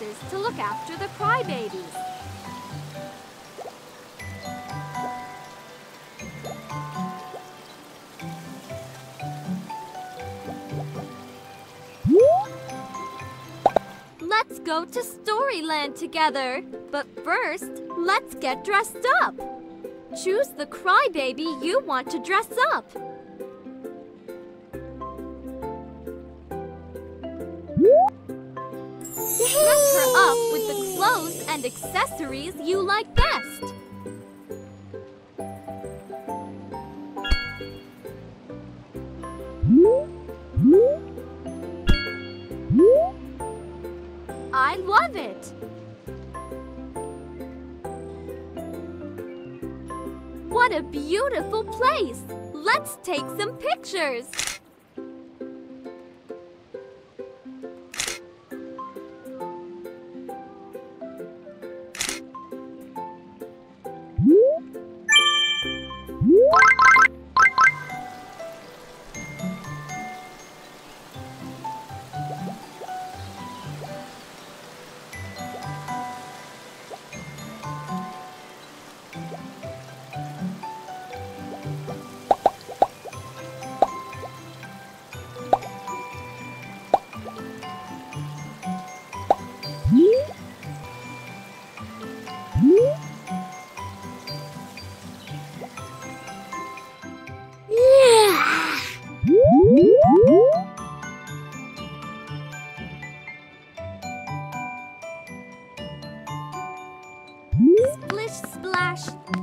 to look after the crybabies. Let's go to Storyland together. But first, let's get dressed up. Choose the crybaby you want to dress up. Clothes and accessories you like best. I love it! What a beautiful place! Let's take some pictures!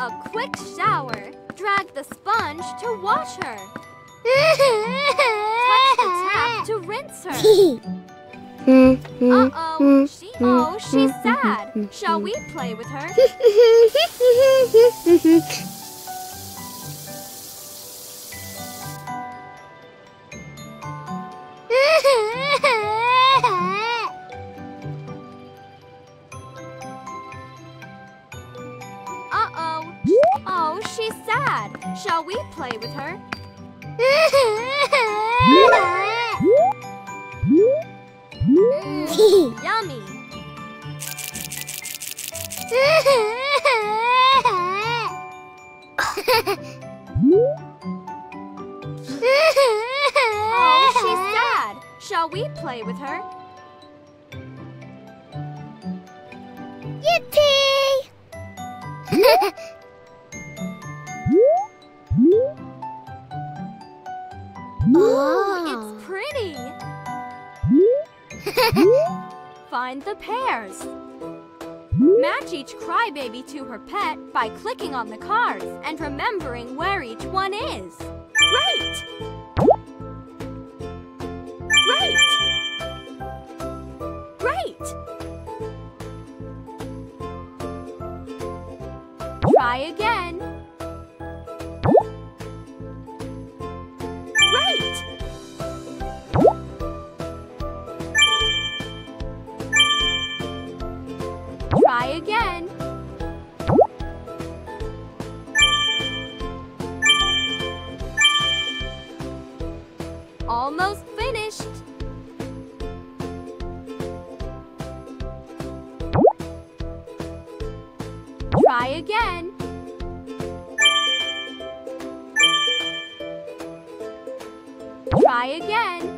A quick shower. Drag the sponge to wash her. Touch the tap to rinse her. Uh-oh, she oh, she's sad. Shall we play with her? play with her? Mm, yummy. Oh, she's sad. Shall we play with her? Yippee! Find the pairs. Match each crybaby to her pet by clicking on the cards and remembering where each one is. Great! Great! Great! Try again. Try again. Almost finished. Try again. Try again.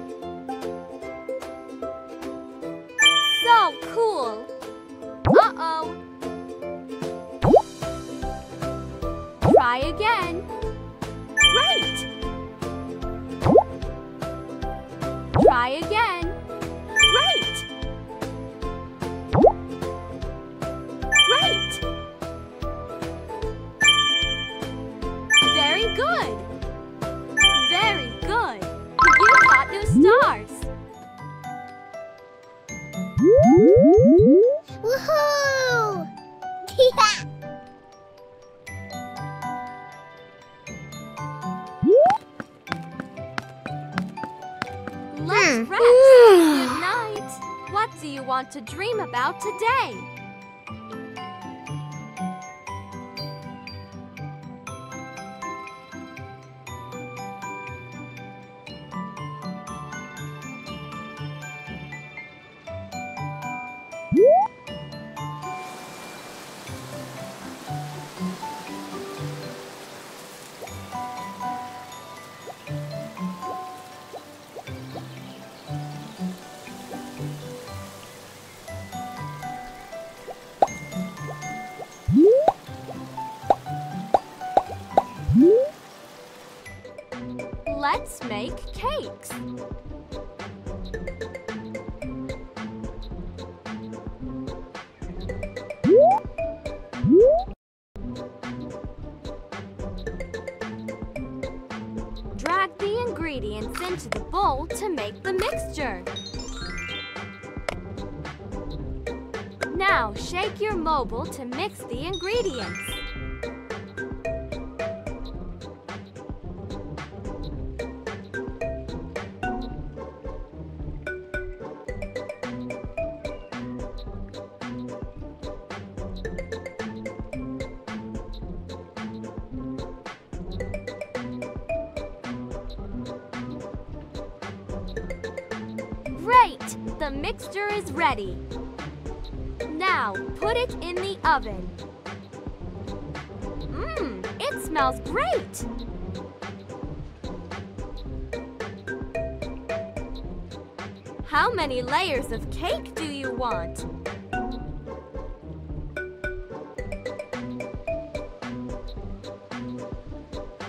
Want to dream about today? Into the bowl to make the mixture. Now shake your mobile to mix the ingredients. Great! The mixture is ready. Now, put it in the oven. Mmm, it smells great! How many layers of cake do you want?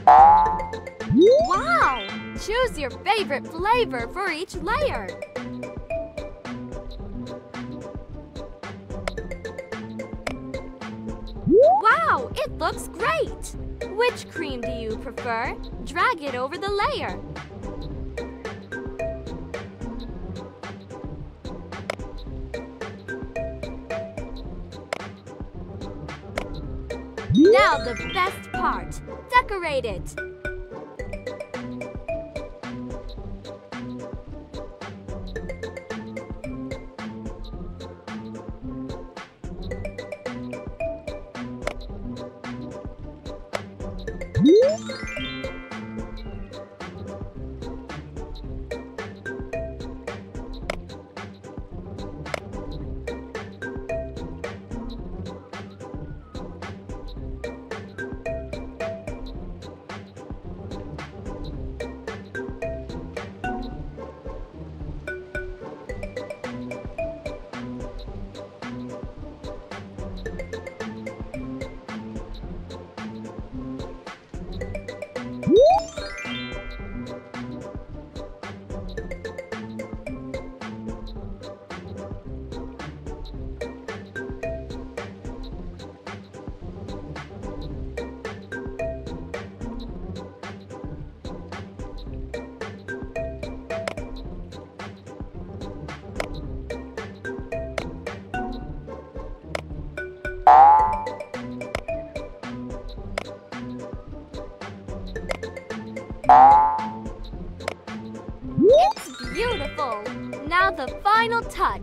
Wow! Choose your favorite flavor for each layer. Wow, it looks great! Which cream do you prefer? Drag it over the layer. Now the best part. Decorate it. It's beautiful! Now the final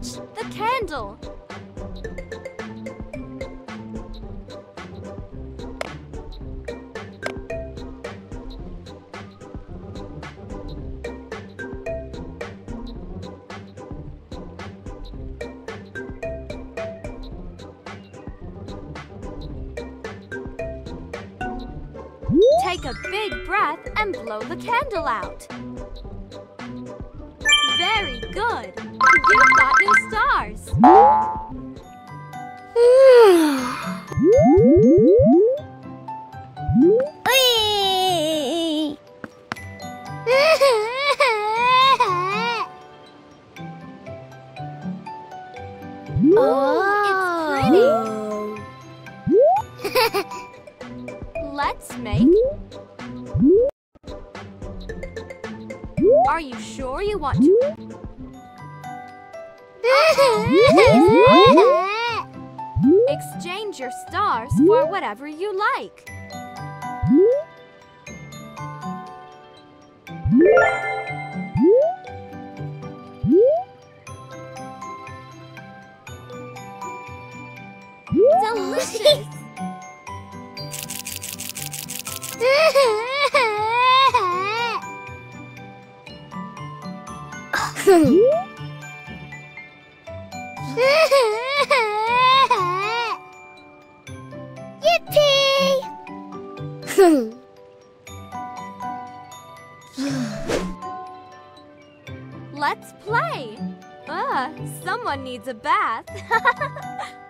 the candle. Take a big breath and blow the candle out. Very good. You've got new stars. Oh, Let's make. Are you sure you want to? Exchange your stars for whatever you like. Delicious! Let's play! Uh, someone needs a bath.